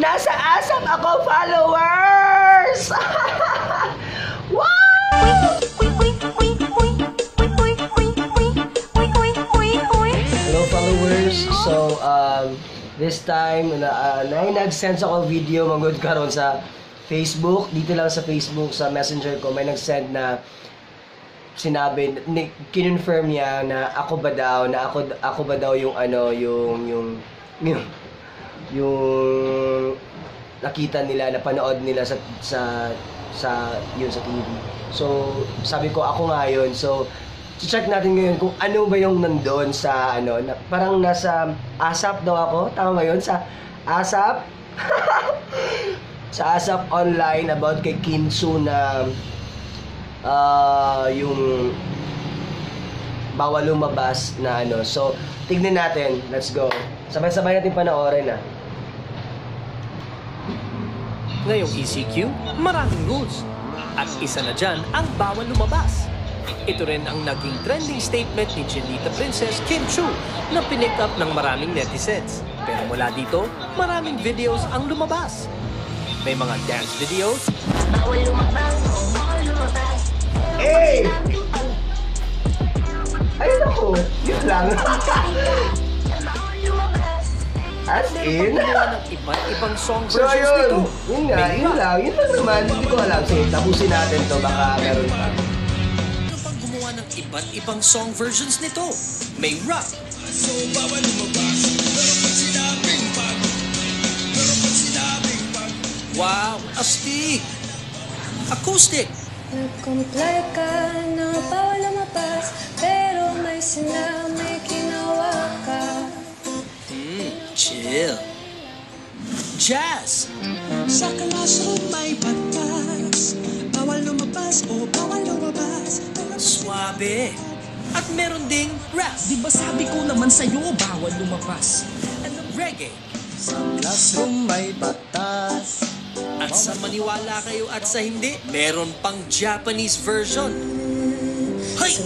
Nasa ASAP ako, followers! wow! Hello, followers. So, um, this time, na, uh, na nag-send ako video magod karon sa Facebook. Dito lang sa Facebook, sa messenger ko, may nag-send na sinabi, ni, kinonfirm niya na ako ba daw, na ako, ako ba daw yung ano, yung, yung, yung, yung nakita nila, napanood nila sa, sa, sa, yun sa TV. So, sabi ko, ako nga yun. So, check natin ngayon kung ano ba yung nandun sa, ano, na, parang nasa ASAP daw ako. Tama ba yun? Sa ASAP? sa ASAP online about kay Kinsu na ah yung bawal lumabas na ano. So, tignan natin. Let's go. Sabay-sabay natin panoorin ah. Ngayong ECQ, maraming rules. At isa na dyan ang bawal lumabas. Ito rin ang naging trending statement ni Chinita Princess Kim Chu na pinick up ng maraming netizens. Pero mula dito, maraming videos ang lumabas. May mga dance videos, Eh! Ayun ako. Yun lang. As in. ng iba't ibang song So versions nito. ayun. Yun nga, May yun rap, lang. Yun lang naman. Hindi ko alam. Sige, tapusin natin to. Baka meron pa. Ano pang gumawa ng iba't ibang song versions nito? May rap. Wow, astig! Acoustic! Nag-comply ka na bawal lumabas Pero may sina, chill. Jazz! Sa classroom may batas Bawal lumabas o bawal lumabas Suabe! At meron ding rap, Di ba sabi ko naman sa'yo bawal lumabas reggae. Sa classroom may batas At sa maniwala kayo at sa hindi, meron pang Japanese version. Hay!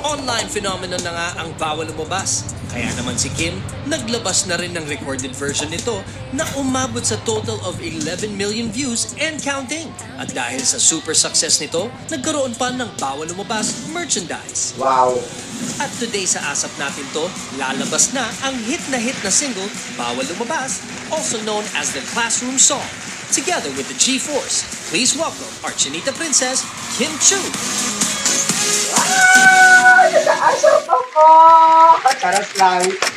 Online phenomenon na nga ang bawal lumabas. Kaya naman si Kim, naglabas na rin ng recorded version nito na umabot sa total of 11 million views and counting. At dahil sa super success nito, nagkaroon pa ng bawal lumabas merchandise. Wow. At today sa asap natin to, lalabas na ang hit na hit na single, Bawal Lumabas, also known as the Classroom Song. Together with the G-Force, please welcome our Chinita Princess, Kim Chu. Ah! Nasa asap ako! Taras lang.